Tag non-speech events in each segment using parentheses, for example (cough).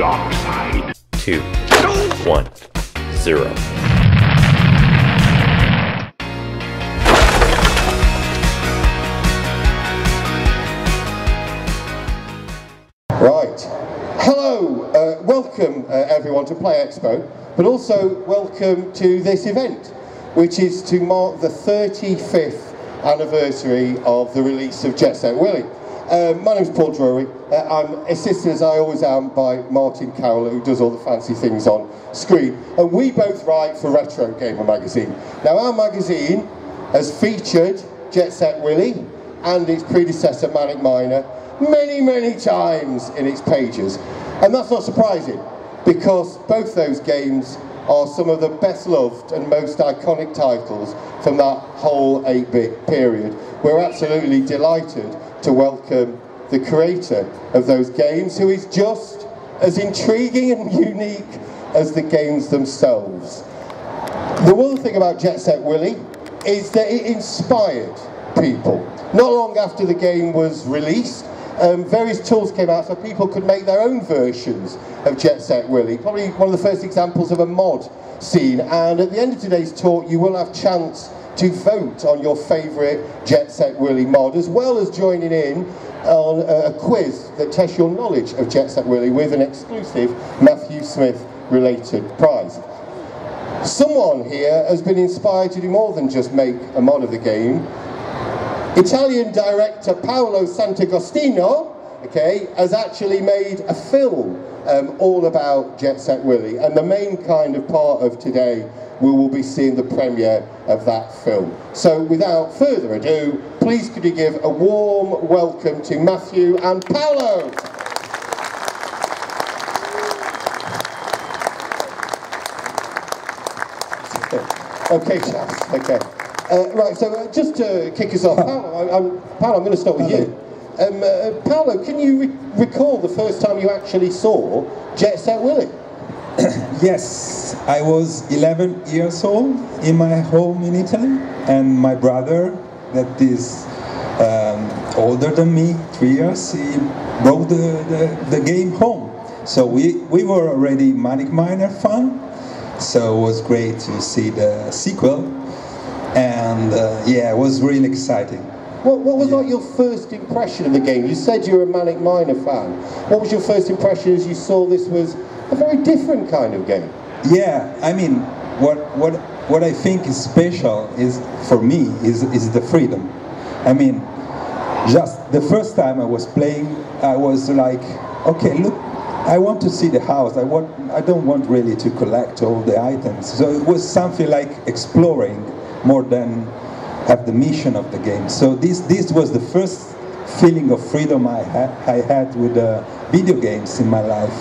dark side. two, one, zero. Right. Hello, uh, welcome uh, everyone to Play Expo, but also welcome to this event, which is to mark the 35th anniversary of the release of Jet Set Willy. Um, my name's Paul Drury. Uh, I'm assisted, as I always am, by Martyn Carroll, who does all the fancy things on screen. And we both write for Retro Gamer magazine. Now, our magazine has featured Jet Set Willy and its predecessor, Manic Miner, many, many times in its pages. And that's not surprising, because both those games are some of the best loved and most iconic titles from that whole 8-bit period. We're absolutely delighted to welcome the creator of those games, who is just as intriguing and (laughs) unique as the games themselves. The one thing about Jet Set Willy is that it inspired people. Not long after the game was released, um, various tools came out so people could make their own versions of Jet Set Willy. Probably one of the first examples of a mod scene. And at the end of today's talk, you will have chance to vote on your favourite Jet Set Willy mod, as well as joining in on a, quiz that tests your knowledge of Jet Set Willy with an exclusive Matthew Smith related prize. Someone here has been inspired to do more than just make a mod of the game. Italian director Paolo Santagostino, okay, has actually made a film um, all about Jet Set Willy, and the main kind of part of today, we will be seeing the premiere of that film. So without further ado, please could you give a warm welcome to Matthew and Paolo. (laughs) Okay, chaps, okay. Uh, right, so uh, just to kick us off, (laughs) Paolo, I, I'm, Paolo, I'm going to start with you. Um, uh, Paolo, can you re recall the first time you actually saw Jet Set Willy? (coughs) Yes, I was 11 years old in my home in Italy, and my brother, that is um, older than me, three years, he brought the, the, the game home. So we, we were already Manic Miner fan, so it was great to see the sequel, and uh, yeah, it was really exciting. What, what was like your first impression of the game? You said you were a Manic Miner fan. What was your first impression as you saw this was a very different kind of game? Yeah, I mean, what what what I think is special is for me is is the freedom. I mean, just the first time I was playing, I was like, okay, look, I want to see the house. I want I don't want really to collect all the items. So it was something like exploring more than have the mission of the game. So this this was the first feeling of freedom I had I had with uh, video games in my life,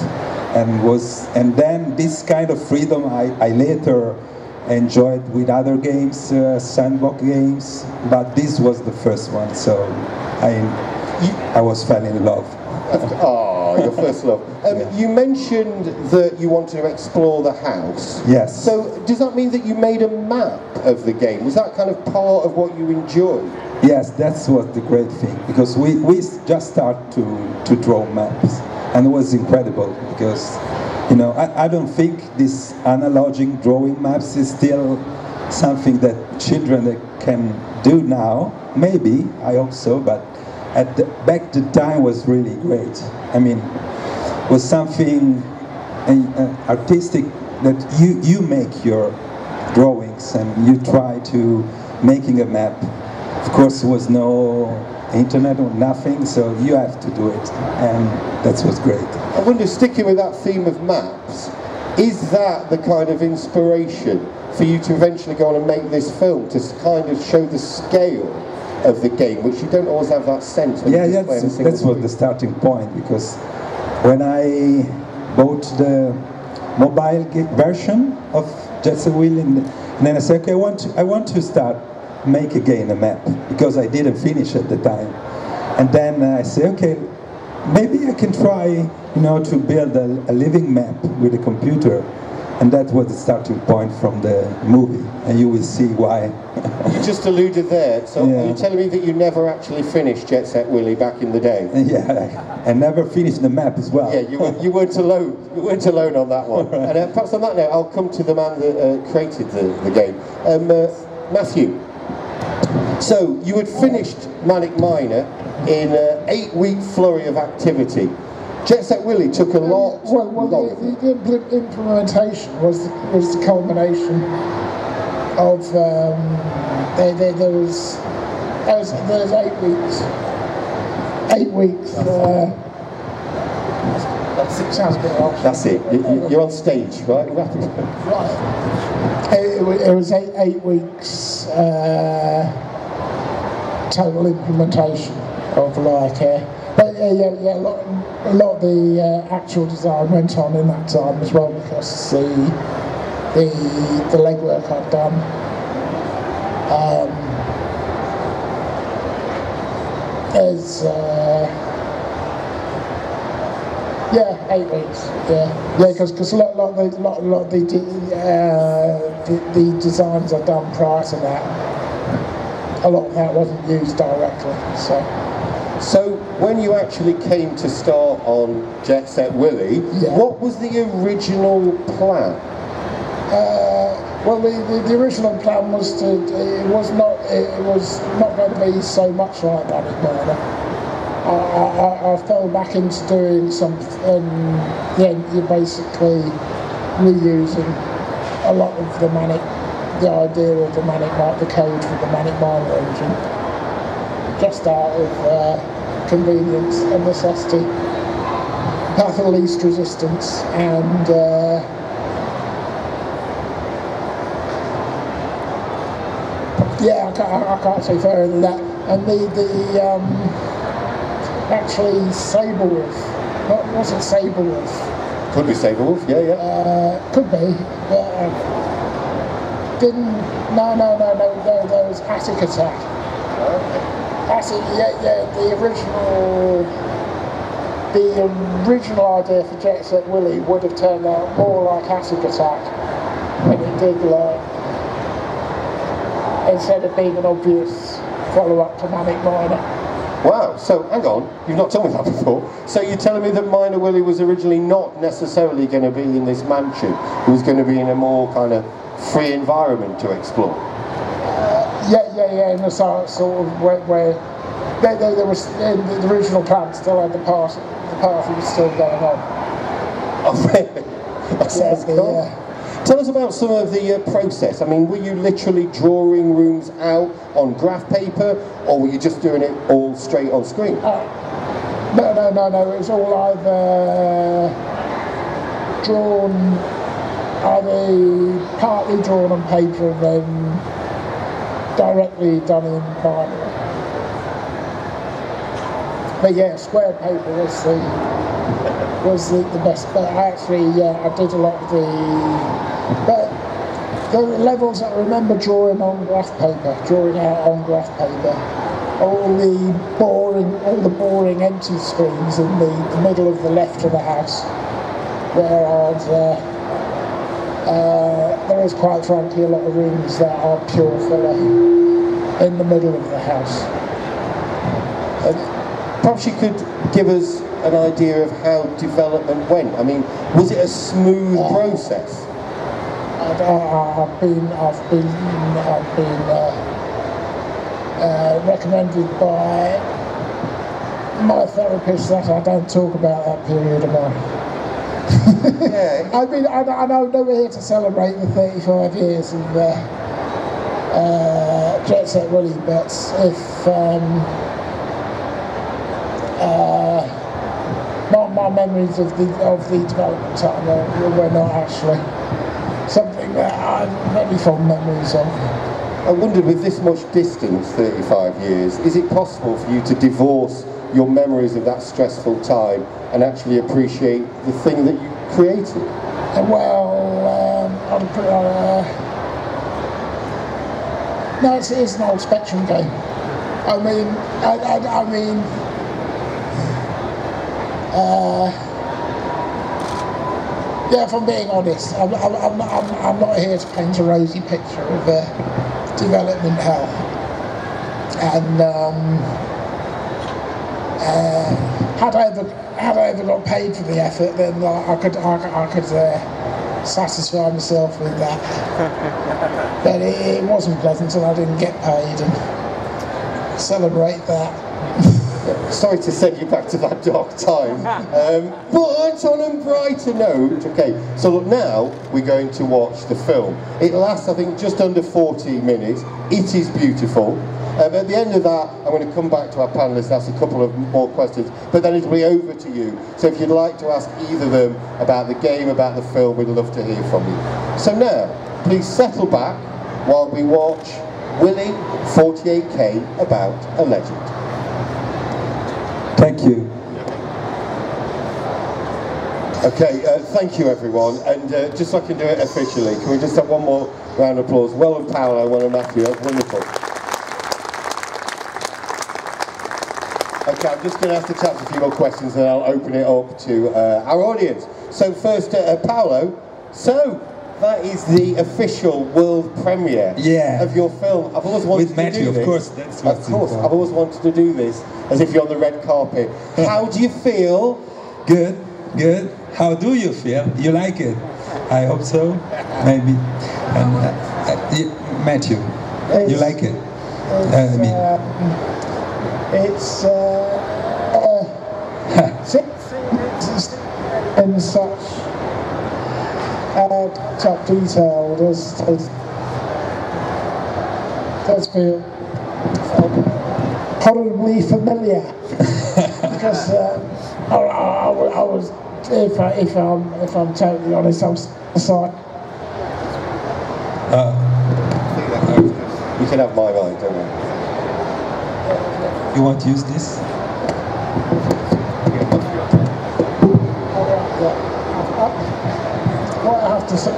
and was and then this kind of freedom I, I later enjoyed with other games, uh, sandbox games, but this was the first one. So I I was fell in love. Oh, your (laughs) first love. Um, Yeah. You mentioned that you want to explore the house. Yes. So does that mean that you made a map of the game? Was that kind of part of what you enjoyed? Yes, that's what the great thing because we, we just start to, to draw maps and it was incredible because you know I, I don't think this analogic drawing maps is still something that children can do now. Maybe I hope so, but at the, back the time was really great. I mean, was something uh, artistic that you you make your drawings and you try to making a map of course, there was no internet or nothing, so you have to do it, and that was great. I wonder, sticking with that theme of maps, is that the kind of inspiration for you to eventually go on and make this film to kind of show the scale of the game, which you don't always have that sense Yeah, you just play a that's, that's was the starting point because when I bought the mobile version of Jet Set Wheel, and, and then I said, okay, I want to, I want to start make again a map because I didn't finish at the time, and then I say, okay, maybe I can try, you know, to build a, a living map with a computer. And that was the starting point from the movie, and you will see why. You just alluded there. So Yeah. are you telling me that you never actually finished Jet Set Willy back in the day? (laughs) yeah, and never finished the map as well. Yeah, you, were, you weren't alone. You weren't alone on that one. (laughs) And uh, perhaps on that note, I'll come to the man that uh, created the, the game, um, uh, Matthew. So you had finished Manic Miner in an eight-week flurry of activity. Jet Set Willy took a lot Well, well longer. the, the impl- implementation was the, was the culmination of um, there, there, there was there was there was eight weeks. Eight weeks. Uh, That's it. sounds a bit odd. That's it. You- You're on stage, right? Right. It, it, it was eight, eight weeks uh, total implementation of like, uh, but yeah, yeah, yeah, a lot, a lot of the uh, actual design went on in that time as well because the the the legwork I'd done. Um, is uh, yeah, eight weeks. Yeah, yeah, because a lot, lot, of the, lot, lot of the, uh, the the designs I've done prior to that, a lot of that wasn't used directly. So So when you actually came to start on Jet Set Willy, Yeah. what was the original plan? Uh, well, the, the, the original plan was to it was not it was not going to be so much like Manic Miner. I, I, I fell back into doing something. Yeah, you're basically reusing a lot of the manic, the idea of the manic the code for the Manic Miner engine, just out of uh, convenience and necessity. Path of least resistance and. Uh, Yeah, I can't, I can't say further than that. And the, the um, actually Sabre Wulf, not was it Sabre Wulf? Could be Sabre Wulf, yeah, yeah. Uh, could be, but uh, didn't. No, no, no, no, no. There was Attic Attack. Yeah, yeah. The original, the original idea for Jet Set Willy would have turned out more like Attic Attack than it did like instead of being an obvious follow-up to Manic Miner. Wow, so hang on, you've not told me that before. So you're telling me that Miner Willy was originally not necessarily going to be in this mansion, he was going to be in a more kind of free environment to explore? Uh, yeah, yeah, yeah. In the sort, sort of where, where there, there, there was the, the original plan still had the party. The party was still going on. Oh, really? (laughs) That sounds cool. uh, Tell us about some of the uh, process. I mean, were you literally drawing rooms out on graph paper, or were you just doing it all straight on screen? No, no, no, no. It was all either drawn, either partly drawn on paper and then directly done in binary. But yeah, square paper was the was the, the best. But actually, yeah, I did a lot of the. But the levels I remember drawing on graph paper, drawing out on graph paper, all the boring, all the boring empty screens in the, the middle of the left of the house, where I'd. Uh, uh, there is quite frankly a lot of rooms that are pure filler in the middle of the house. Perhaps you could give us an idea of how development went. I mean, was it a smooth process? I've, I- I've been, I've been, I've been uh, uh, recommended by my therapist that I don't talk about that period of my. Yeah. (laughs) I mean, I, I know we're here to celebrate the 35 years of uh, uh, Jet Set Willy, but if um, uh, my, my memories of the of the development time were, not actually something that I have any fond memories of. I wondered, with this much distance, 35 years, is it possible for you to divorce your memories of that stressful time and actually appreciate the thing that you created? Well, um, I'm pretty, uh, no, it's, it's an old Spectrum game. I mean, I, I, I mean, uh, yeah, if I'm being honest, I'm, I'm, I'm, not, I'm, I'm not here to paint a rosy picture of uh, development hell. And um, uh, had I ever had I ever got paid for the effort, then like, I could I, I could uh, satisfy myself with that. (laughs) but it, it wasn't pleasant, and I didn't get paid. And celebrate that. (laughs) Sorry to send you back to that dark time. (laughs) Um, but on a brighter note, okay, so look, now we're going to watch the film. It lasts, I think, just under 40 minutes. It is beautiful. Um, at the end of that, I'm going to come back to our panellists, and ask a couple of more questions, but then it'll be over to you. So if you'd like to ask either of them about the game, about the film, we'd love to hear from you. So now, please settle back while we watch Willy 48K about a legend. Thank you. Okay, uh, thank you everyone, and uh, just so I can do it officially, can we just have one more round of applause? Well done Paolo, well done Matthew, that's wonderful. Okay, I'm just going to ask the chaps a few more questions and I'll open it up to uh, our audience. So first, uh, Paolo, so that is the official world premiere Yeah. of your film. I've always wanted With to Matthew, do of course, that's Of course. I've always wanted to do this, as if you're on the red carpet. How do you feel Good, good. How do you feel? You like it? I hope so. Maybe. And uh, uh, Matthew, you like it? I mean, It's uh, uh, (laughs) in such uh, such detail does does, does feel horribly familiar (laughs) because uh, I, I, I was if I, if I'm if I'm totally honest I'm sorry. You can have my mind, don't worry. you want to use this? To say.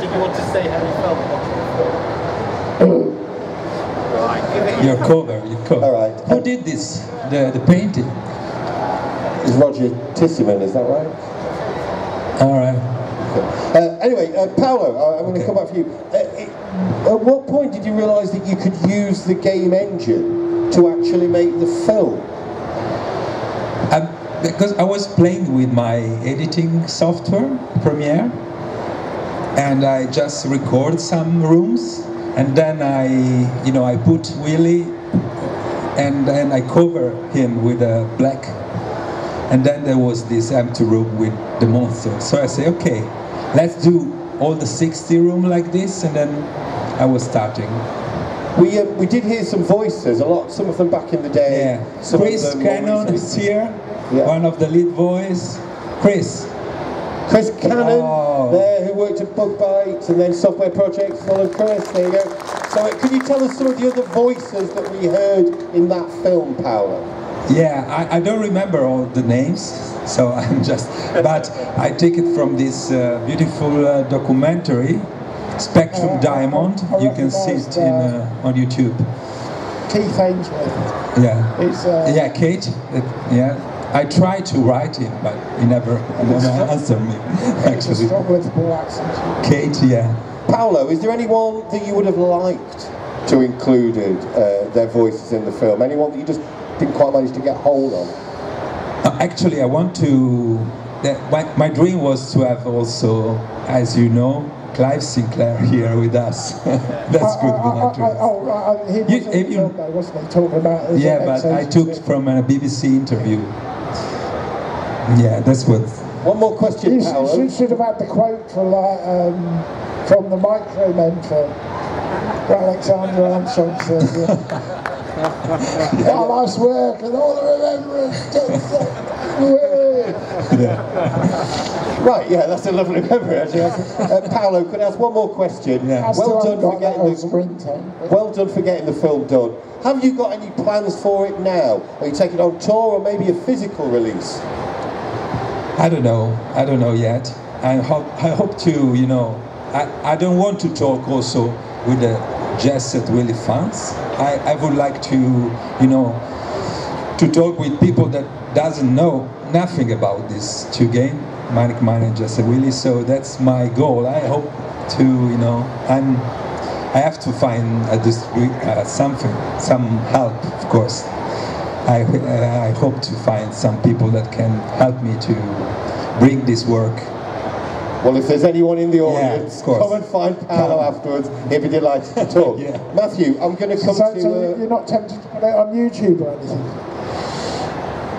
Did you want to say how you felt watching the film? Your cover, your cover. All right. Who did this? The, the painting? It's Roger Tissyman, is that right? All right. Uh, anyway, uh, Paolo, uh, I'm going to come back for you. Uh, it, at what point did you realise that you could use the game engine to actually make the film? Because I was playing with my editing software, Premiere, and I just record some rooms, and then I, you know, I put Willy, and then I cover him with a black, and then there was this empty room with the monster. So I say, okay, let's do all the 60 room like this, and then I was starting. We, uh, we did hear some voices, a lot, some of them back in the day. Yeah, some Chris Cannon is here, Yeah. one of the lead voice. Chris, Chris Cannon, Oh. there, who worked at Bug-Byte and then Software Projects. Done, Chris. There you go. So, uh, can you tell us some of the other voices that we heard in that film, Paolo? Yeah, I, I don't remember all the names, so (laughs) I'm just. But I take it from this uh, beautiful uh, documentary, Spectrum Diamond. You can see it in, uh, on YouTube. Keith Ainsworth. Yeah. It's uh, Yeah, Kate. uh, yeah, I tried to write him, but he never never answered me. It's a (laughs) Actually, strong Liverpool accent. Kate. Yeah. Paolo, is there anyone that you would have liked to included uh, their voices in the film? Anyone that you just didn't quite manage to get hold of? Uh, Actually, I want to. That my, my dream was to have also, as you know, Clive Sinclair here with us. (laughs) That's good. I, I. I, oh, right, he was if in you- the film though, wasn't he? Talking about his Yeah, but I took ex-agent. from a BBC interview. Yeah, that's what. One more question, You should, Paolo. should, should have had the quote for like um, from the Micro Men film. where Alexander Armstrong says, uh, "Our life's work and all the remembrance." (laughs) Right, yeah, that's a lovely memory, actually. Uh, Paolo, could I ask one more question? Yeah. Well done for getting on the springtime. Well done for getting the film done. Have you got any plans for it now? Are you taking it on tour or maybe a physical release? I don't know. I don't know yet. I hope. I hope to. You know. I, I don't want to talk also with the Jet Set Willy fans. I, I would like to. You know. To talk with people that doesn't know nothing about this two games, Manic Mine and Jet Set Willy. So that's my goal. I hope to, you know, I'm. I have to find a distribute uh, something, some help, of course. I, uh, I hope to find some people that can help me to bring this work Well, if there's anyone in the audience, of course. come and find Paolo Come. afterwards. He'd be delighted to (laughs) talk. Yeah. Matthew, I'm going to come so to. Uh, you're not tempted to put it on YouTube or anything?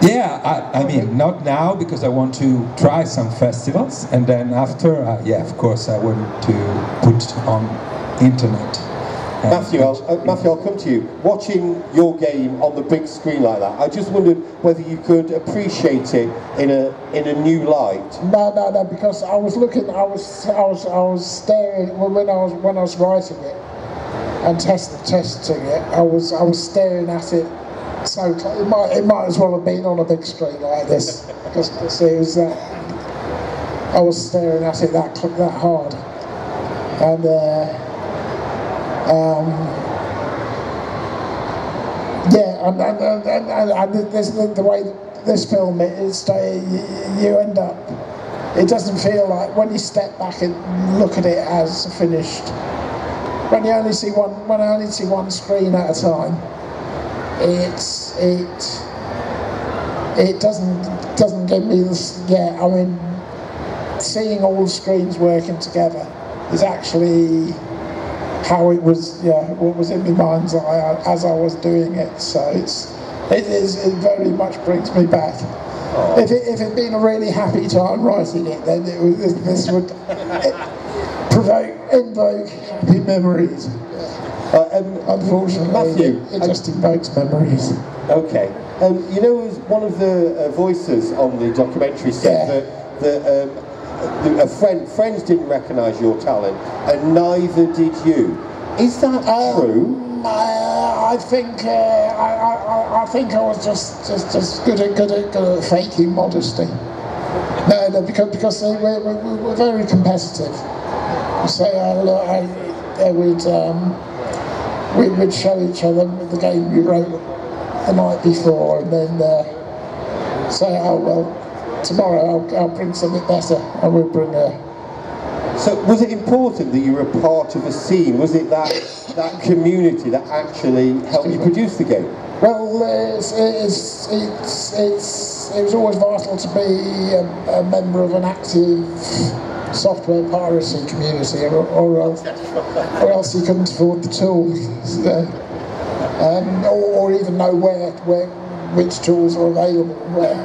Yeah, I, I mean, not now because I want to try some festivals, and then after, uh, yeah, of course, I want to put on internet. And- Matthew, I'll, uh, Matthew, I'll come to you. Watching your game on the big screen like that, I just wondered whether you could appreciate it in a in a new light. No, no, no. Because I was looking, I was, I was, I was staring when I was when I was writing it and testing testing it. I was I was staring at it so. It might it might as well have been on a big screen like this because it was that. I was staring at it that that hard, and. Uh, um, yeah, and, and, and, and, and, this, the, way this film is, uh, you, you end up. It doesn't feel like when you step back and look at it as finished. When you only see one, when I only see one screen at a time, it's it. It doesn't doesn't give me this. Yeah, I mean, seeing all the screens working together is actually how it was, yeah, what was in my mind's eye as I was doing it. So it's, it is, it very much brings me back. Oh. If it if it'd been a really happy time writing it, then it was, this would provoke, invoke happy memories. Uh, um, Unfortunately, Matthew, just invokes memories. Okay. Um, you know, one of the uh, voices on the documentary said Yeah. that, that um, the- a friend, friends didn't recognise your talent, and neither did you. Is that true? Um, I, I think uh, I, I, I- I think I was just just, just good at good at good at faking modesty. No, no, because because were, we we were very competitive. So uh, look, I, they would um, we would show each other the game we wrote the night before, and then uh, say, oh well, tomorrow I'll, I'll bring something better, and we'll bring a. So, was it important that you were a part of a scene? Was it that that community that actually helped you produce the game? Well, it's, it's, it's, it's, it was always vital to be a, a member of an active software piracy community, or, or, else, or else you couldn't afford the tools, so, um, or, or even know where, where which tools are available. Where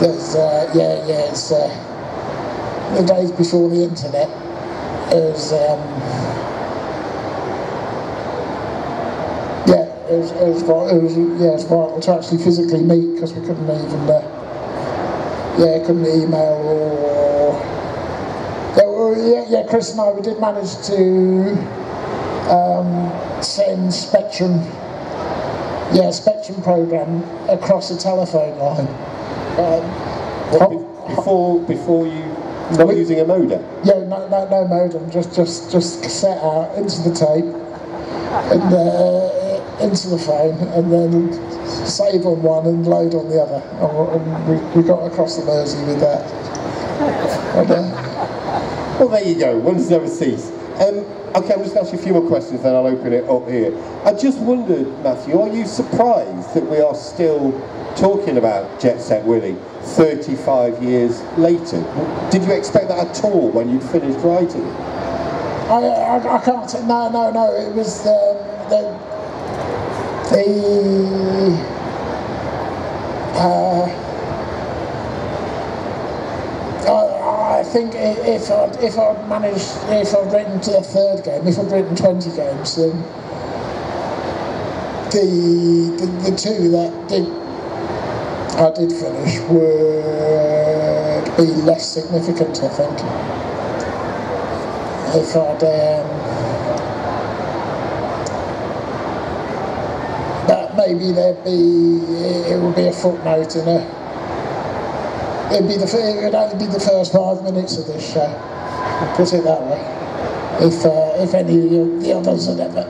there's, uh, yeah, yeah, it's uh, the days before the internet. It was, um, Yeah, it was, it was, it was, yeah, it was vital to actually physically meet because we couldn't even, uh, yeah, couldn't email or, yeah, yeah, yeah, Chris and I, we did manage to um, send Spectrum, yeah, Spectrum program across a telephone line. Um, What, be- before before you not using a modem? yeah, no, no, no modem, just, just, just cassette out into the tape and uh, into the phone, and then save on one and load on the other. And, and we, we got across the Mersey with that. (laughs) And, uh, Well, there you go. One's never cease. Um, okay, I'm just going to ask you a few more questions, then I'll open it up here. I just wondered, Matthew, are you surprised that we are still talking about Jet Set Willy 35 years later? Did you expect that at all when you'd finished writing it? I, I, I can't no, no, no, it was um, the, the uh, I, I think if I'd, if I'd managed, if I'd written to the third game, if I'd written 20 games, then the, the, the two that did I did finish would be less significant, I think. If I'd, um, but maybe there'd be, it would be a footnote in a, it'd be the, it would only be the first five minutes of this show, I'll put it that way. If, uh, if any of the others had ever.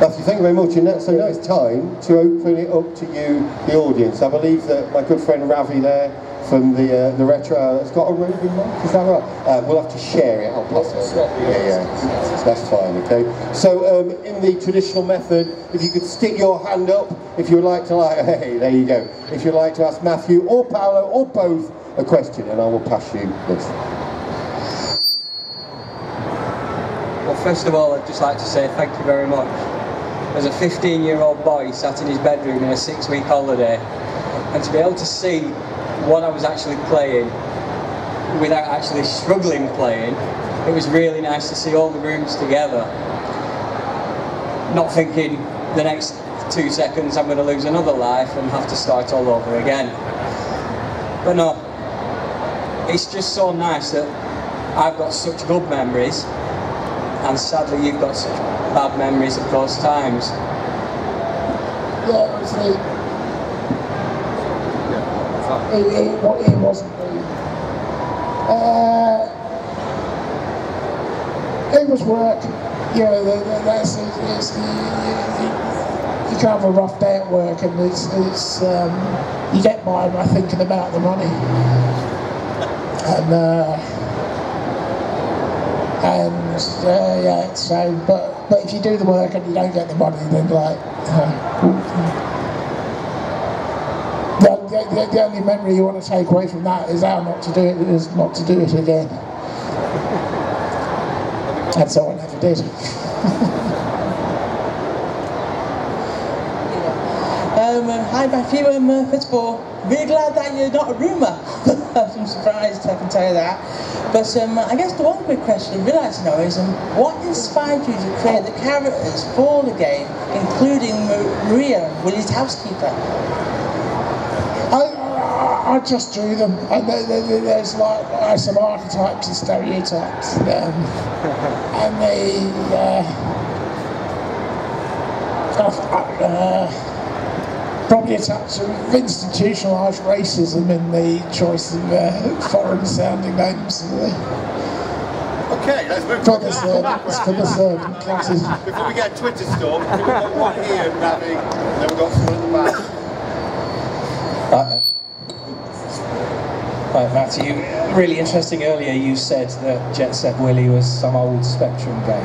Matthew, thank you very much. And now, so now it's time to open it up to you, the audience. I believe that my good friend Ravi there from the uh, the retro It's got a roving mic. Is that right? Uh, we'll have to share it. I'll pass it. Yeah, yeah. That's fine. Okay. So um, in the traditional method, if you could stick your hand up, if you would like to, like, (laughs) hey, there you go. If you'd like to ask Matthew or Paolo or both a question, and I will pass you this. Well, first of all, I'd just like to say thank you very much. As a 15 year old boy sat in his bedroom in a six week holiday, and to be able to see what I was actually playing without actually struggling playing. It was really nice to see all the rooms together. Not thinking the next two seconds I'm going to lose another life and have to start all over again. But no, it's just so nice that I've got such good memories and sadly you've got such bad memories of those times. Yeah, it was neat it wasn't. Uh, it was work. You know, that's it, it's, you, you, can have a rough day at work, and it's, it's um, you get by by thinking about the money. And uh, and uh, yeah, so but but if you do the work and you don't get the money, then like. The, the, the only memory you want to take away from that is how not to do it is not to do it again. That's all I never did. (laughs) Um, hi Matthew, I'm uh, first of all really glad that you're not a rumour. (laughs) I'm surprised, I can tell you that. But um, I guess the one quick question I'd really like to know is um, what inspired you to create the characters for the game, including Maria, Willy's housekeeper? I, just drew them. And there, there- there's like uh, some archetypes and stereotypes. Um, (laughs) and they. Uh, uh, uh, probably a touch of institutionalised racism in the choice of uh, foreign sounding names Okay, let's move for the servants, for the servant classes. Before we get a Twitter storm, we've got one here, Ravi, and then we've got someone at the back. Right, Matthew, really interesting earlier you said that Jet Set Willy was some old Spectrum game,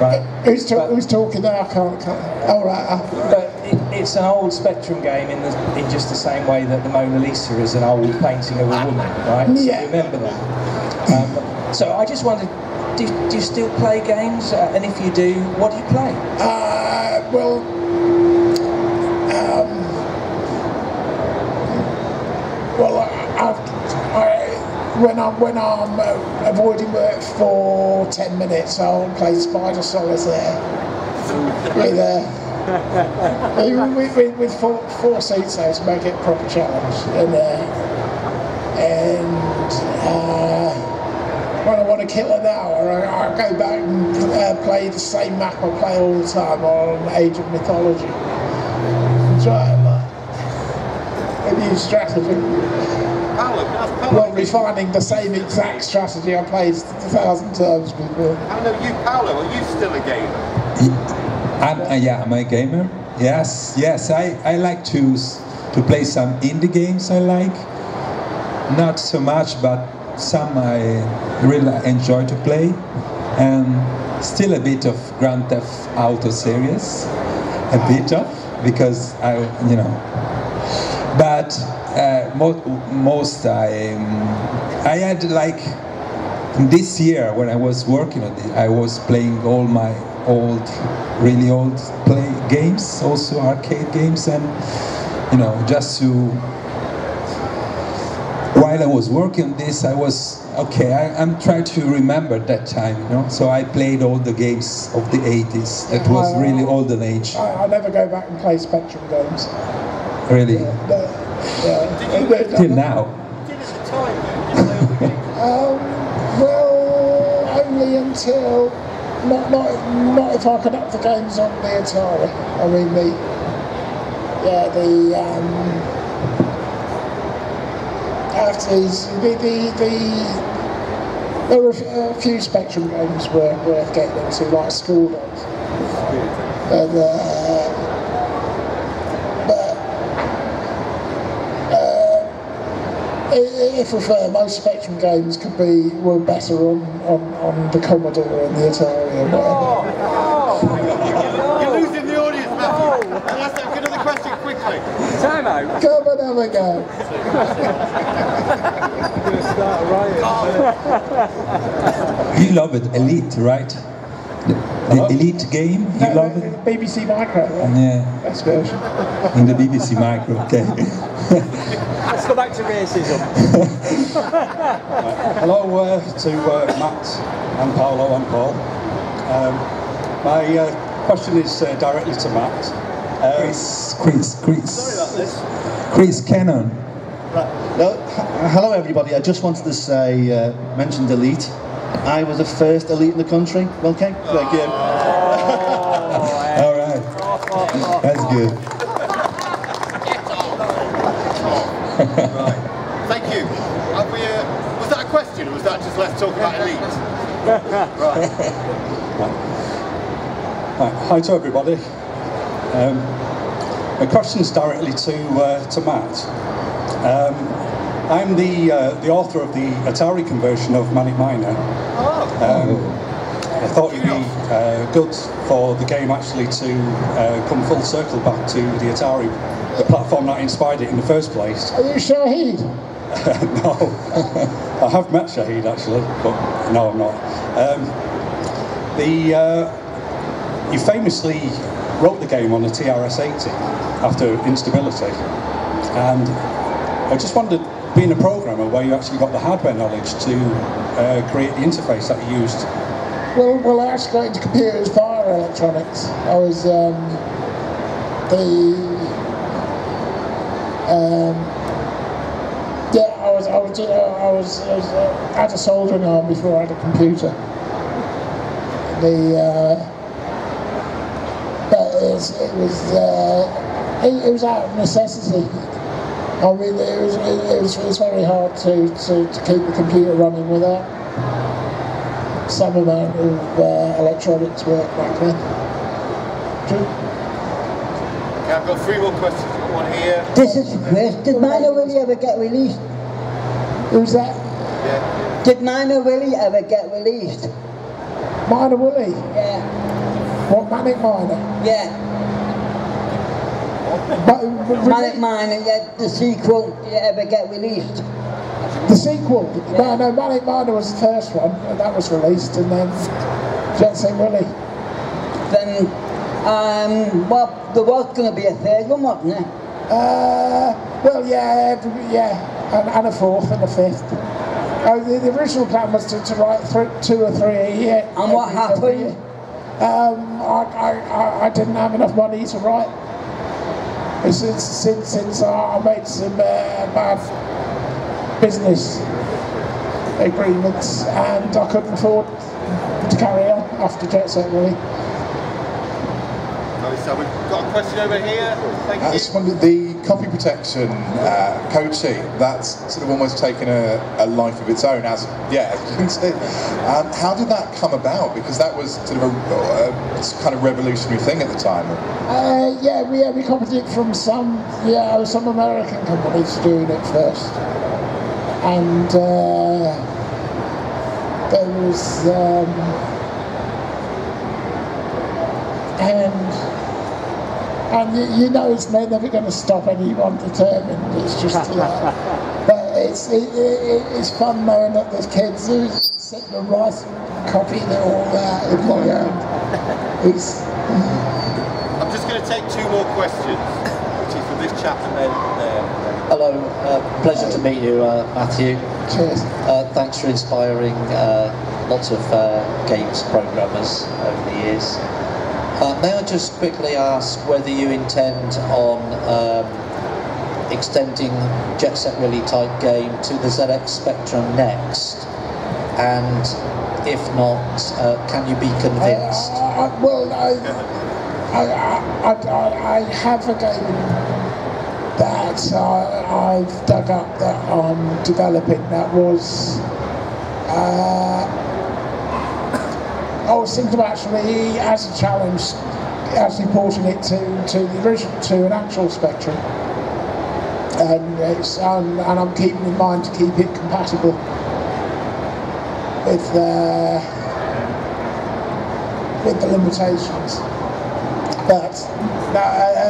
right? Who's, ta- who's talking now? I can't. can't. All right. Uh, But it, it's an old Spectrum game in, the, in just the same way that the Mona Lisa is an old painting of a woman, right? So Yeah. you remember that. Um, so I just wondered, do, do you still play games? Uh, and if you do, what do you play? Uh, well, um, well, I, I, I, when I'm when I'm uh, avoiding work for ten minutes, I'll play Spider Solitaire with uh, with, with, with four, four seats though to make it a proper challenge, and uh, and. Uh, when I want to kill an hour, I, I go back and uh, play the same map I play all the time on Age of Mythology. Try and like, a new strategy. Paolo, that's Paolo. Well, refining the same exact strategy I played a thousand times before. I know you, Paolo, are you still a gamer? I'm, uh, yeah, I'm a gamer. Yes, yes. I, I like to to play some indie games. I like not so much, but some I really enjoy to play, and still a bit of Grand Theft Auto series, a bit of because I you know, but uh, mo- most I um, I had like this year when I was working on it, I was playing all my old, really old play games, also arcade games, and you know, just to. While I was working on this, I was okay. I, I'm trying to remember that time, you know. So I played all the games of the 80s. It was really olden age, I, I never go back and play Spectrum games. Really. Till now. Um, well, only until not not not if I could up the games on the Atari. I mean the yeah the um, after the the, the there were a few Spectrum games were worth getting into like School. And, uh, but uh, i- if we're fair, most Spectrum games could be were better on, on, on the Commodore and the Atari or whatever. You're losing the audience, Matthew. Let's have another question quickly. Time out. Come and have a go. You love it, Elite, right? The, the Elite game, you No, love the- it? BBC Micro, right? Yeah, Best version. in the BBC Micro, okay. (laughs) Let's go back to racism. (laughs) Hello uh, to uh, Matt and Paolo and Paul. Um, my uh, question is uh, directly to Matt. Um, Chris, Chris, Chris. Chris Cannon. Well, h- hello everybody. I just wanted to say, uh, mention Elite. I was the first elite in the country. Well, Okay, thank you. (laughs) All right, that's good. Thank you. Have we, uh, was that a question or was that just let's talk about elite? right. Right, Hi to everybody. Um, my question's directly to uh, to Matt. Um, I'm the uh, the author of the Atari conversion of Manic Miner. Um, I thought it'd be uh, good for the game actually to uh, come full circle back to the Atari, the platform that inspired it in the first place. Are you Shahid? (laughs) no, (laughs) I have met Shahid actually, but no, I'm not. Um, the uh, you famously wrote the game on a TRS-80 after instability, and I just wondered, being a programmer, where you actually got the hardware knowledge to uh, create the interface that you used. Well, well, I actually got into computers via electronics. I was um, the um, I was I was uh, I was, I was uh, had a soldering arm before I had a computer. The uh, but it was it was uh, it, it was out of necessity. I mean, it was it, was, it was very hard to, to, to keep the computer running without some amount of uh, electronics work back then. Okay, I've got three more questions. One here. This is Chris. Did Miner Willy ever get released? Who's that? Yeah. Did Miner Willy ever get released? Miner Willy. Yeah. What Manic Miner? Yeah. But, Manic Miner, yeah, the sequel, did it ever get released? The sequel? No, no, Manic Miner was the first one, and that was released, and then Jet Set Willy. Then, um, well, there was going to be a third one, wasn't there? Uh, well, yeah, yeah, and, and a fourth and a fifth. Oh, the, the original plan was to, to write th- two or three a year. And what happened? Um, I, I, I, didn't have enough money to write. Since, since, since I made some uh, bad business agreements and I couldn't afford to carry on after Jet Set Willy. Okay, so we've got a question over here. Thank I you. just wondered, the copy protection uh, code sheet, that's sort of almost taken a, a life of its own, as yeah, as you can see. Um, how did that come about? Because that was sort of a, a kind of revolutionary thing at the time. Uh, yeah, we, yeah, we copied it from some, yeah, some American companies doing it first. And uh, there was, um, and, and you, you know it's never going to stop anyone determined. It's just, uh, but it's, it, it, it's fun knowing that there's kids who sit and write and copy it all out in my hand. It's, I'm just going to take two more questions, which is from this chap and then there. Hello, uh, pleasure to meet you, uh, Matthew. Cheers. Uh, thanks for inspiring uh, lots of uh, games programmers over the years. Uh, may I just quickly ask whether you intend on um, extending Jet Set Willy type game to the ZX Spectrum next? And if not, uh, can you be convinced? I, well, I, I, I, I, I have a game that I, I've dug up that I'm developing that was. Uh, I was thinking of actually, as a challenge, actually porting it to, to the original to an actual Spectrum, and it's um, and I'm keeping in mind to keep it compatible with the with the limitations. But uh, uh,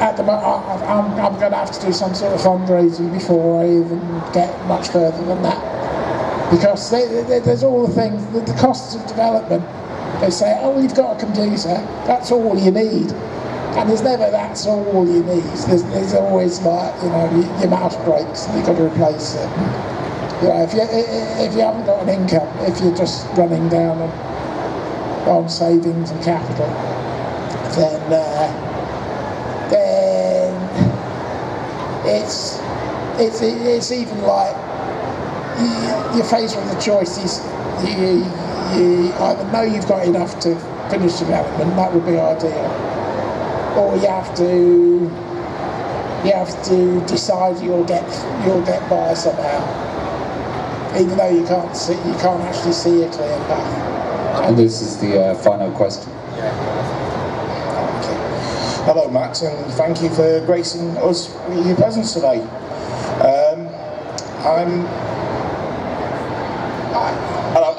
at the moment, I'm, I'm going to have to do some sort of fundraising before I even get much further than that. Because they, they, there's all the things, the, the costs of development. They say, oh, you've got a computer, that's all you need. And there's never that's all you need. There's, there's always like, you know, your, mouse breaks and you've got to replace it. You know, if you, if you haven't got an income, if you're just running down on, on savings and capital, then uh, then it's it's it's even like you, you're faced with the choices. You, you either know you've got enough to finish development, that would be ideal, or you have to you have to decide you'll get you'll get by somehow, even though you can't see you can't actually see a clear path. And this is the uh, final question. Hello, Matt, and thank you for gracing us with your presence today. Um, I'm.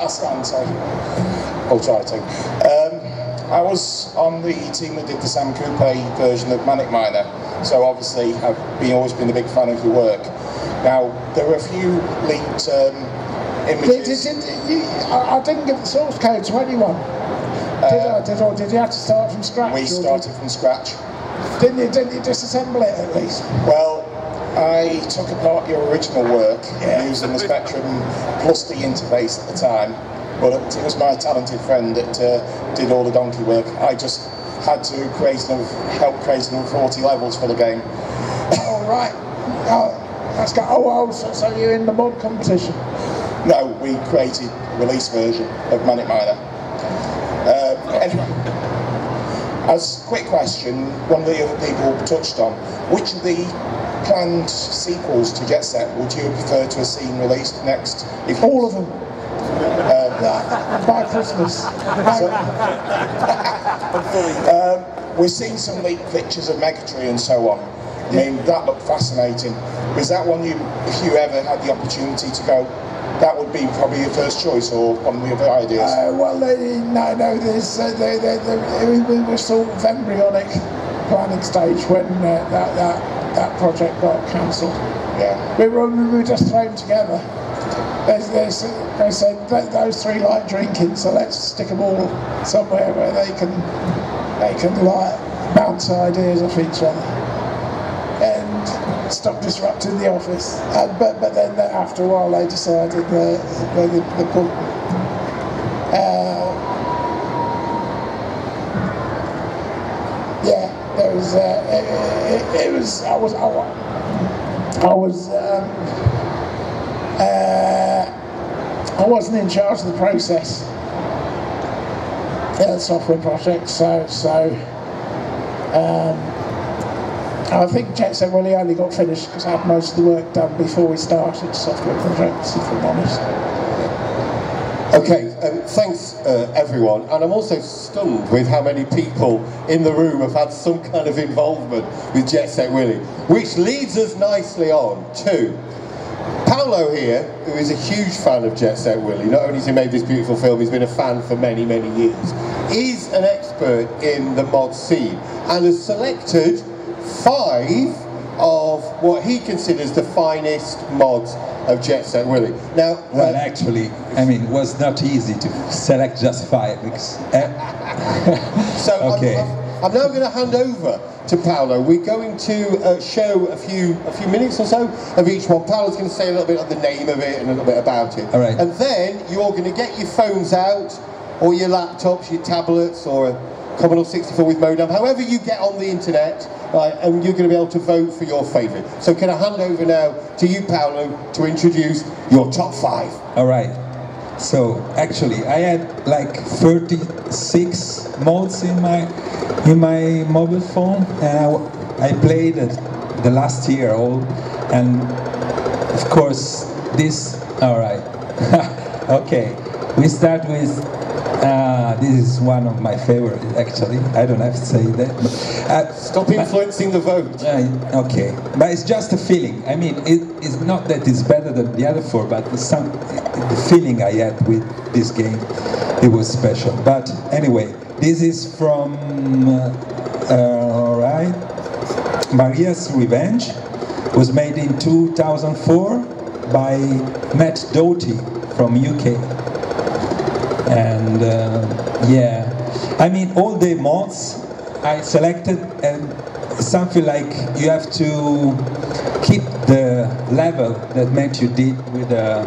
I, hello, I'll. I'll try to. Um, I was on the team that did the Sam Coupe version of Manic Miner, so obviously I've been, always been a big fan of your work. Now, there were a few leaked um, Did, did, did, you, I, I didn't give the source code to anyone. Did I? Did, or did you have to start from scratch? We started from scratch. Didn't you, didn't you disassemble it at least? Well, I took apart your original work using the Spectrum plus the interface at the time, but it was my talented friend that uh, did all the donkey work. I just had to create enough, help create another 40 levels for the game. (laughs) All right. Oh, that's got, oh, oh so, so you're in the mod competition? No, we created a release version of Manic Miner. Um, anyway, as a quick question, one of the other people touched on, which of the planned sequels to Jet Set would you prefer to have seen released next? If All of them. Um, (laughs) by Christmas. (laughs) um, we've seen some leaked pictures of Megatree and so on. I mean, that looked fascinating. Was that one you, if you ever had the opportunity to go, that would be probably your first choice or one of the other ideas? Uh, well, they, no, no, there's, uh, they, they, they, we were sort of embryonic (laughs) planning stage when uh, that, that, that project got cancelled. Yeah. We were, we were just thrown together. There's, there's, they said those three like drinking, so let's stick them all somewhere where they can they can like bounce ideas off each other and stop disrupting the office. Uh, but but then after a while they decided that that the, the book. Uh, yeah, there was. Uh, it, was. I was. I, I was. Um, uh, I wasn't in charge of the process. The software project. So so. Um, I think Jet Set Willy only got finished because I had most of the work done before we started software projects, if I'm honest. Okay, thanks uh, everyone, and I'm also stunned with how many people in the room have had some kind of involvement with Jet Set Willy, which leads us nicely on to Paolo here, who is a huge fan of Jet Set Willy. Not only has he made this beautiful film, he's been a fan for many, many years. He's an expert in the mod scene and has selected five of what he considers the finest mods of Jet Set Willy. Now, Well, actually, I mean, it was not easy to select just five because. eh, (laughs) So Okay. I'm, I'm, I'm now going to hand over to Paolo. We're going to uh, show a few a few minutes or so of each one. Paolo's going to say a little bit of the name of it and a little bit about it. All right. And then you're going to get your phones out, or your laptops, your tablets, or a Commodore 64 with modem, however you get on the internet, and you're going to be able to vote for your favourite. So can I hand over now to you, Paolo, to introduce your top five? All right. So actually, I had like 36 modes in my in my mobile phone, and I played it the last year all, and of course this. All right. (laughs) okay. We start with. Uh, this is one of my favorite, actually. I don't have to say that. But, uh, Stop influencing the vote. Uh, okay, but it's just a feeling. I mean, it, it's not that it's better than the other four, but some the feeling I had with this game, it was special. But anyway, this is from. Uh, all right, Maria's Revenge was made in 2004 by Matt Doty from UK and uh, yeah I mean all the mods I selected and something like you have to keep the level that Matthew did with the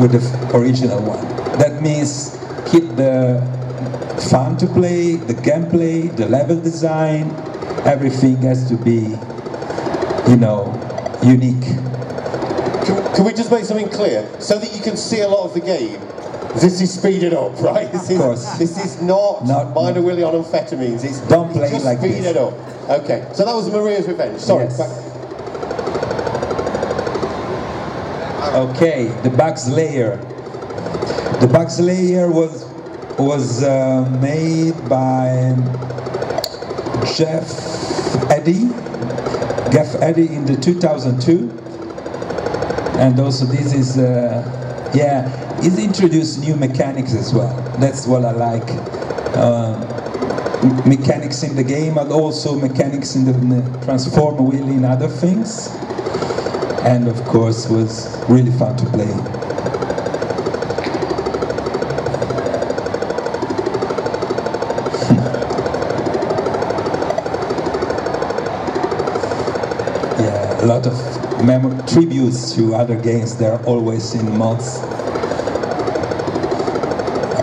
with the original one. That means keep the fun to play the gameplay the level design everything has to be you know unique. Can, can we just make something clear? So that you can see a lot of the game this is speeded up, (laughs) right? This is, This is not, not Miner Willy on amphetamines. It's don't play just like speed this. it up. Okay, so that was Maria's Revenge. Sorry. Yes. Okay, the Bugs Layer. The Bugs Layer was was uh, made by Jeff Eddy, Jeff Eddy in the 2002, and also this is uh, yeah, it introduced new mechanics as well. That's what I like. Uh, mechanics in the game, and also mechanics in the, in the transform wheel in other things and of course was really fun to play. (laughs) yeah, a lot of tributes to other games. They're always in mods.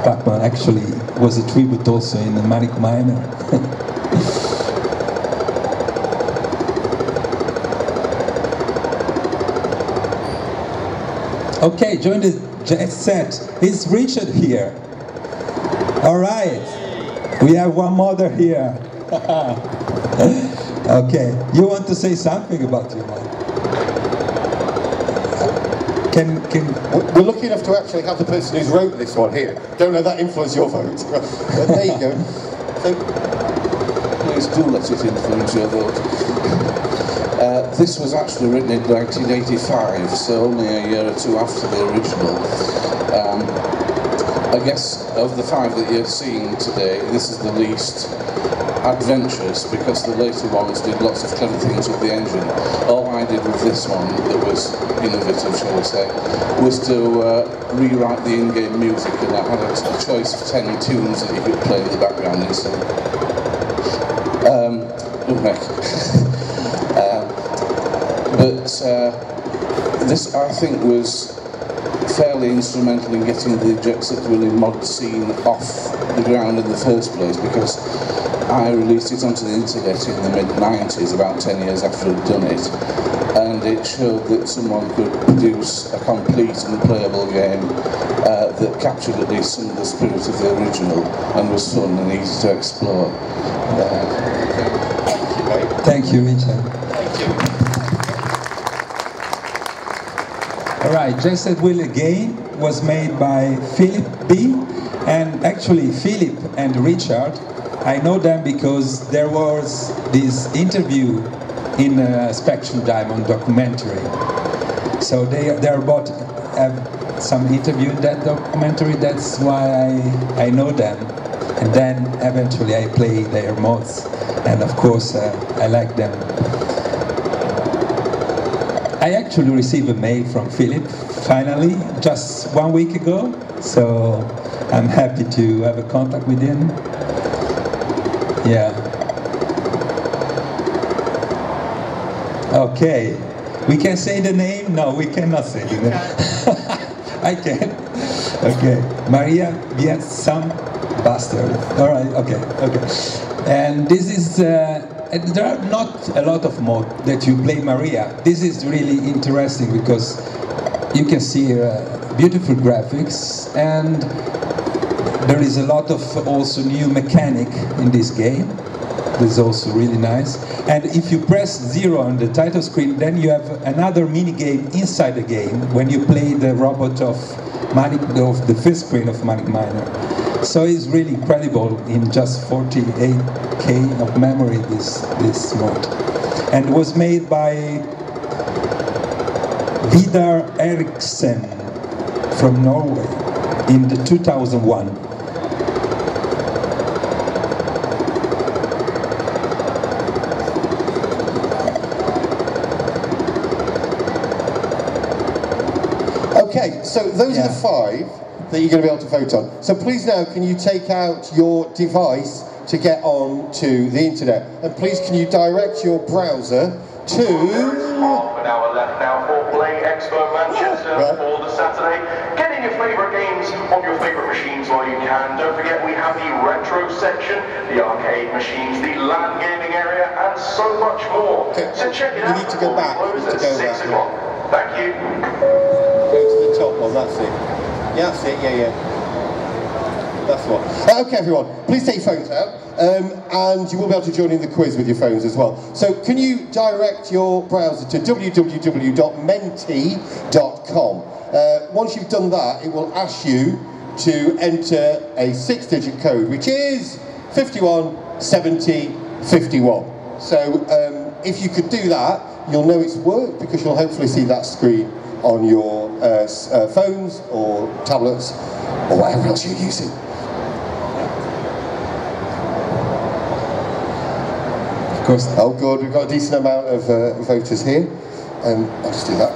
Pac-Man actually was a tribute also in the Manic Miner. (laughs) Okay, join the set. Is Richard here? All right. We have one mother here. (laughs) okay. You want to say something about your mother? Can, can... We're lucky enough to actually have the person who's wrote this one here. Don't let that influence your vote. (laughs) but there you go. So, Please do let it influence your vote. Uh, this was actually written in 1985, so only a year or two after the original. Um, I guess of the five that you're seeing today, this is the least adventurous because the later ones did lots of clever things with the engine. All I did with this one that was innovative, shall we say, was to uh, rewrite the in-game music and I had a, choice of 10 tunes that you could play in the background instead. Um. Um, (laughs) but uh, this, I think, was fairly instrumental in getting the Jet Set Willy mod scene off the ground in the first place because I released it onto the internet in the mid 90s, about 10 years after I'd done it, and it showed that someone could produce a complete and playable game uh, that captured at least some of the spirit of the original and was fun and easy to explore. Uh, Thank you, Richard. All right, Just At Will Again was made by Philip B. And actually, Philip and Richard, I know them because there was this interview in a Spectrum Diamond documentary. So they, they're both have some interview in that documentary. That's why I, I know them. And then eventually I play their mods. And of course, uh, I like them. I actually received a mail from Philip finally just one week ago. So I'm happy to have a contact with him. Yeah. Okay. We can say the name? No, we cannot say the name. (laughs) I can. Okay. Maria Viet-Sam Bastard. All right. Okay. Okay. And this is. Uh, there are not a lot of mod that you play Maria. This is really interesting because you can see uh, beautiful graphics and there is a lot of also new mechanic in this game. This is also really nice. And if you press zero on the title screen, then you have another mini game inside the game when you play the robot of Manic, of the first screen of Manic Miner. So it's really incredible in just 48k of memory this this mod, and it was made by Vidar Eriksen from Norway in the 2001. Okay, so those are the five that you're going to be able to vote on. So please now, can you take out your device to get on to the internet? And please, can you direct your browser to... Half an hour left now for Play Expo Manchester for the Saturday. Get in your favourite games on your favourite machines while you can. Don't forget we have the retro section, the arcade machines, the LAN gaming area, and so much more. So check it out. You need to go back. You need to go Six back. o'clock. Thank you. The top one, that's it. Yeah, that's it, yeah, yeah. That's what. Uh, okay, everyone, please take your phones out. Um, and you will be able to join in the quiz with your phones as well. So, can you direct your browser to www.menti.com? Uh, once you've done that, it will ask you to enter a six digit code, which is 517051. So, um, if you could do that, you'll know it's worked because you'll hopefully see that screen on your uh, uh, phones or tablets or whatever else you're using. Of course. Oh, good. We've got a decent amount of uh, voters here. Um, I'll just do that.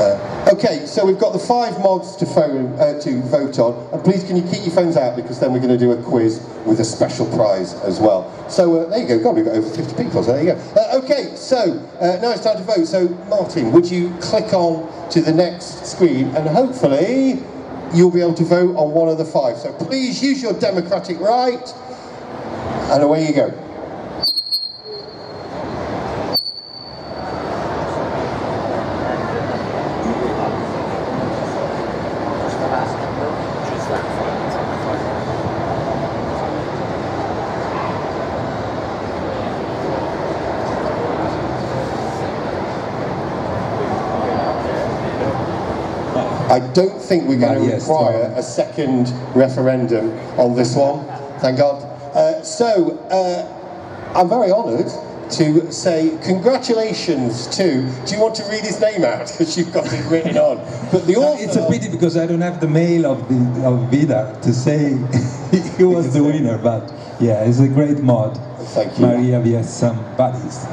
Uh, okay, so we've got the five mods to phone uh, to vote on, and please can you keep your phones out because then we're going to do a quiz with a special prize as well. So uh, there you go. God, we've got over 50 people. So there you go. Uh, okay, so uh, now it's time to vote. So Martyn, would you click on to the next screen, and hopefully you'll be able to vote on one of the five. So please use your democratic right, and away you go. I don't think we're going to yes, require a second referendum on this one, thank God. Uh, so, uh, I'm very honoured to say congratulations to. Do you want to read his name out (laughs) because you've got it written on? But the No, author. it's a pity because I don't have the mail of the of Vidar to say (laughs) he was the winner, but yeah, it's a great mod. Thank you. Maria vs some buddies.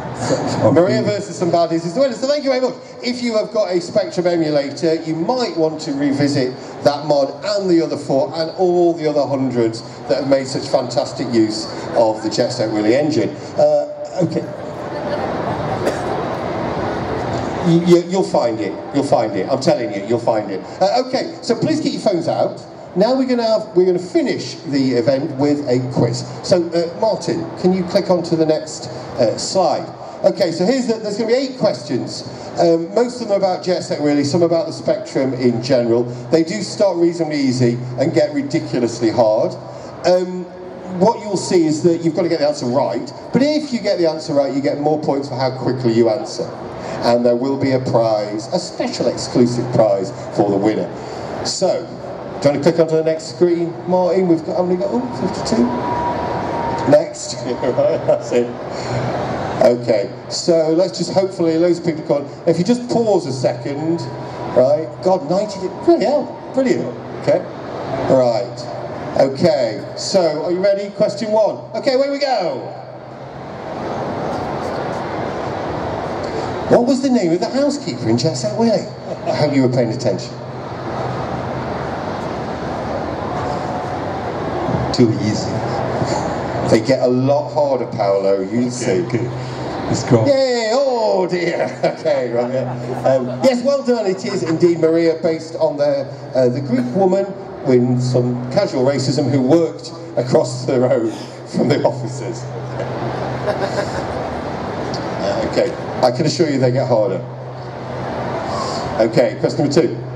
Maria versus some baddies is the winner. So thank you very much. If you have got a Spectrum emulator, you might want to revisit that mod and the other four and all the other hundreds that have made such fantastic use of the Jet Set Willy engine. Uh, okay. You, you, you'll find it. You'll find it. I'm telling you, you'll find it. Uh, okay, so please keep your phones out. Now we're going to have we're going to finish the event with a quiz. So uh, Martyn, can you click on to the next uh, slide? Okay, so here's the, there's going to be eight questions. Um, most of them are about Jet Set really, some about the Spectrum in general. They do start reasonably easy and get ridiculously hard. Um, what you'll see is that you've got to get the answer right, but if you get the answer right, you get more points for how quickly you answer. And there will be a prize, a special exclusive prize for the winner. So, do you want to click onto the next screen, Martyn? We've got, only got, oh, 52. Next, right, (laughs) that's it. Okay, so let's just hopefully loads of people come. If you just pause a second, right? God, 90, brilliant, hell, brilliant. Okay, right. Okay, so are you ready? Question one. Okay, away we go. What was the name of the housekeeper in Jet Set? I hope you were paying attention. Too easy. They get a lot harder, Paolo. You see. It's cool. Yay! Oh dear. (laughs) Okay, right. yeah. Um, yes, well done. It is indeed Maria, based on the uh, the Greek woman with some casual racism who worked across the road from the offices. Uh, okay, I can assure you they get harder. Okay, question number two.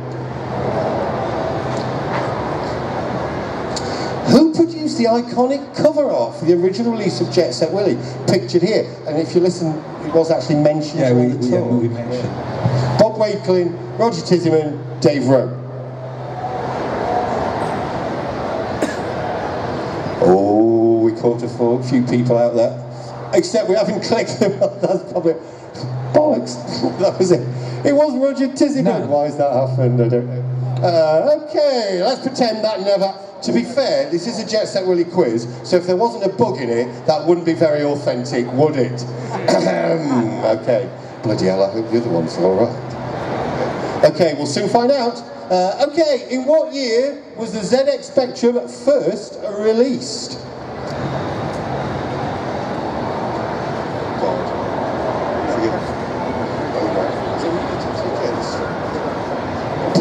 is the iconic cover art for the original release of Jet Set Willy, pictured here. And if you listen, it was actually mentioned yeah, we, the yeah, we mentioned. Bob Wakelin, Roger Tissyman, Dave Rowe. (coughs) Oh, we caught a few people out there. Except we haven't (laughs) clicked them. (laughs) That's probably bollocks. (laughs) that was it. It was Roger Tissyman. No. Why has that happened? I don't know. Uh, okay, let's pretend that never to be fair, this is a Jet Set Willy quiz, so if there wasn't a bug in it, that wouldn't be very authentic, would it? (clears throat) Okay. Bloody hell, I hope the other one's are all right. Okay, we'll soon find out. Uh, okay, in what year was the ZX Spectrum first released?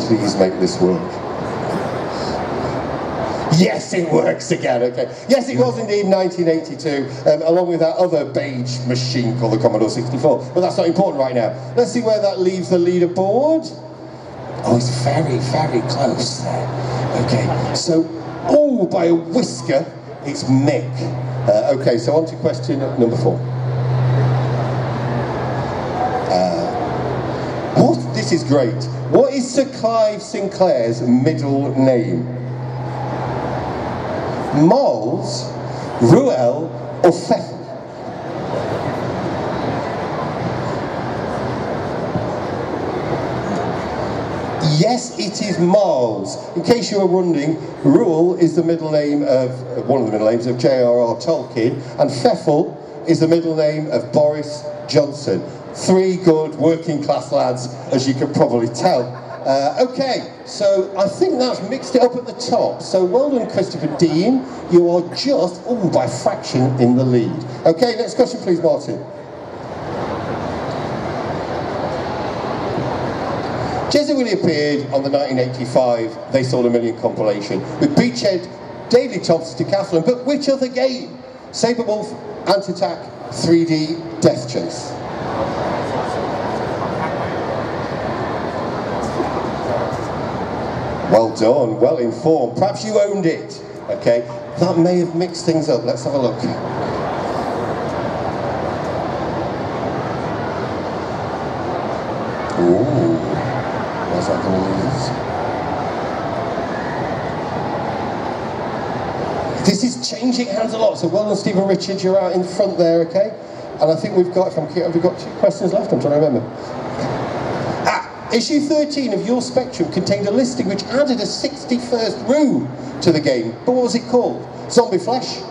Please make this work. Yes, it works again. Okay. Yes, it was indeed 1982, um, along with that other beige machine called the Commodore 64. But that's not important right now. Let's see where that leaves the leaderboard. Oh, it's very, very close there. Okay. So, oh, by a whisker, it's Mick. Uh, okay. So on to question number four. Uh, what? This is great. What is Sir Clive Sinclair's middle name? Marles, Reuel, or Pfeffel? Yes, it is Marles. In case you were wondering, Reuel is the middle name of uh, one of the middle names of J.R.R. Tolkien, and Pfeffel is the middle name of Boris Johnson. Three good working class lads, as you can probably tell. Uh, okay, so I think that's mixed it up at the top. So well done, Christopher Dean. You are just, oh, by fraction in the lead. Okay, next question, please, Martyn. Jezza Willie appeared on the 1985 They Sold a Million compilation with Beachhead, Daley Thompson, Decathlon, but which other game? Sabre Wulf, Ant-Attack, 3D, Death Chase. Well done, well informed. Perhaps you owned it. Okay, that may have mixed things up. Let's have a look. Ooh, where's that going to? This is changing hands a lot. So well done, Stephen Richards. You're out in front there, okay? And I think we've got, if I'm, have we got two questions left? I'm trying to remember. Issue 13 of Your Spectrum contained a listing which added a 61st room to the game. But what was it called? Zombie Flesh,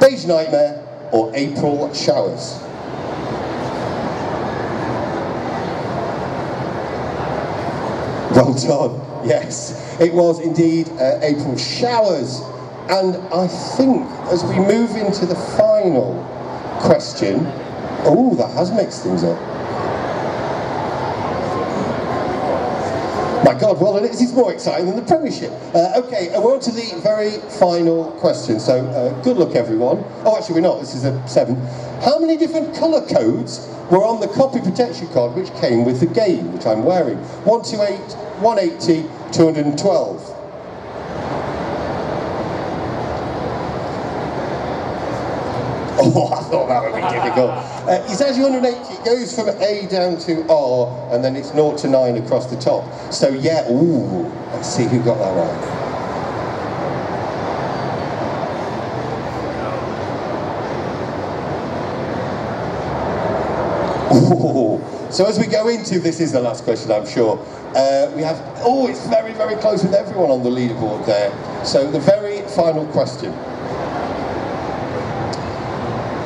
Beige Nightmare, or April Showers? Well done. Yes, it was indeed uh, April Showers. And I think as we move into the final question, oh, that has mixed things up. My God, well, this is more exciting than the Premiership. Uh, okay, uh, we're on to the very final question. So, uh, good luck, everyone. Oh, actually, we're not. This is a seven. How many different colour codes were on the copy protection card which came with the game, which I'm wearing? 128, 180, 212. (laughs) Oh, Thought that be difficult. Uh, it's actually 180. It goes from A down to R, and then it's 0 to 9 across the top. So yeah, ooh, let's see who got that right. Ooh. So as we go into, this is the last question, I'm sure. Uh, we have, oh, it's very, very close with everyone on the leaderboard there. So the very final question.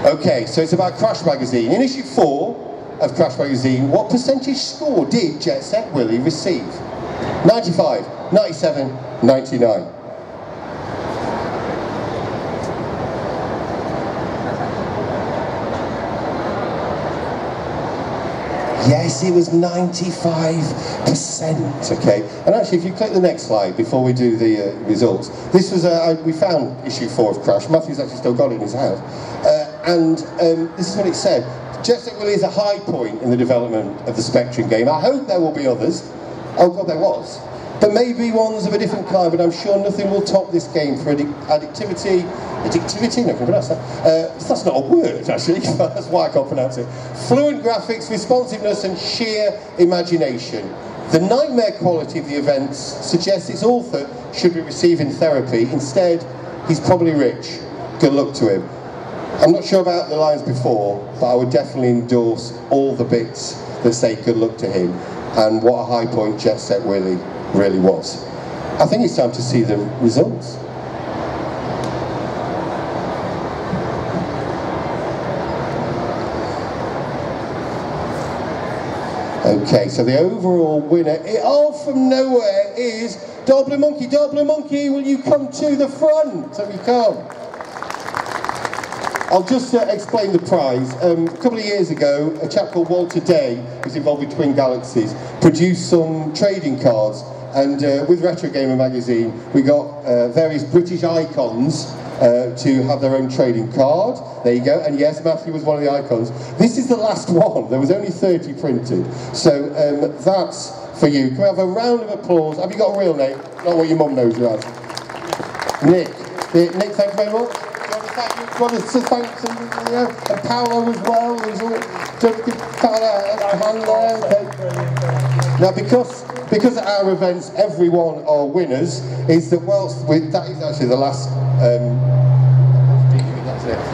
Okay, so it's about Crash Magazine. In issue four of Crash Magazine, what percentage score did Jet Set Willy receive? 95, 97, 99. Yes, it was 95%, okay? And actually, if you click the next slide before we do the uh, results, this was, uh, we found issue four of Crash. Matthew's actually still got it in his house. Uh, and um, this is what it said. Jet Set Willy is a high point in the development of the Spectrum game. I hope there will be others. Oh God, there was. But maybe ones of a different kind, but I'm sure nothing will top this game for addic- addictivity. Addictivity? No, can pronounce that. Uh, that's not a word, actually. (laughs) that's why I can't pronounce it. Fluent graphics, responsiveness, and sheer imagination. The nightmare quality of the events suggests its author should be receiving therapy. Instead, he's probably rich. good luck to him. I'm not sure about the lines before, but I would definitely endorse all the bits that say good luck to him and what a high point Jet Set Willy really was. I think it's time to see the results. Okay, so the overall winner, it, all from nowhere, is Dobbler Monkey. Dobbler Monkey, will you come to the front? So you come. I'll just uh, explain the prize. Um, a couple of years ago, a chap called Walter Day, who's involved with Twin Galaxies, produced some trading cards. And uh, with Retro Gamer magazine, we got uh, various British icons uh, to have their own trading card. There you go. And yes, Matthew was one of the icons. This is the last (laughs) one. There was only 30 printed. So um, that's for you. Can we have a round of applause? Have you got a real name? Not what your mum knows you as. Nick. Nick, Nick, thank you very much. Do you want to thank you know, and Paolo as well, who's all, don't give Paolo a hand there. Now, because because at our events everyone are winners, is that whilst we, that is actually the last. Um,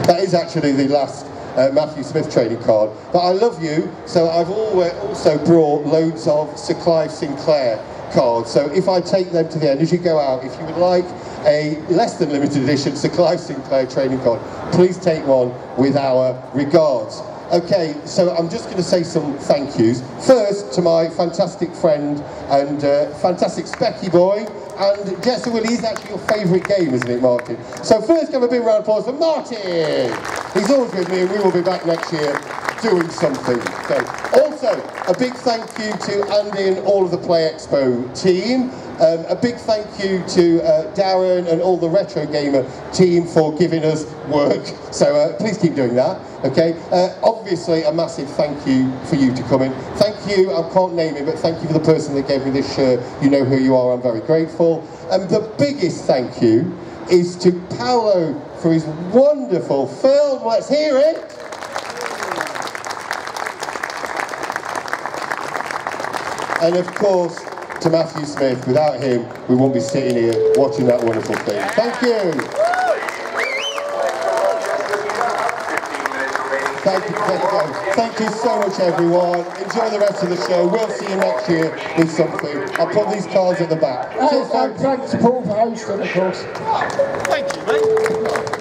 that is actually the last uh, Matthew Smith trading card. But I love you, so I've always also brought loads of Sir Clive Sinclair cards. So if I take them to the end, as you go out, if you would like a less than limited edition Sir Clive Sinclair training card, please take one with our regards. Okay, so I'm just going to say some thank yous. First to my fantastic friend and uh, fantastic Specky boy, and Jet Set Willy is actually your favourite game, isn't it, Martyn? So first, give a big round of applause for Martyn. He's always with me, and we will be back next year doing something. Okay. Also, a big thank you to Andy and all of the Play Expo team. Um, a big thank you to uh, Darren and all the Retro Gamer team for giving us work. (laughs) So uh, please keep doing that. Okay. Uh, obviously, a massive thank you for you to come in. Thank you. I can't name it, but thank you for the person that gave me this shirt. You know who you are. I'm very grateful. And the biggest thank you is to Paolo for his wonderful film. Let's hear it. And of course, to Matthew Smith. Without him, we won't be sitting here watching that wonderful thing. Thank you. Thank you, thank you, thank you so much, everyone. Enjoy the rest of the show. We'll see you next year with something. I'll put these cards at the back. Cheers, thanks, Paul, for hosting, of course. Thank you, mate.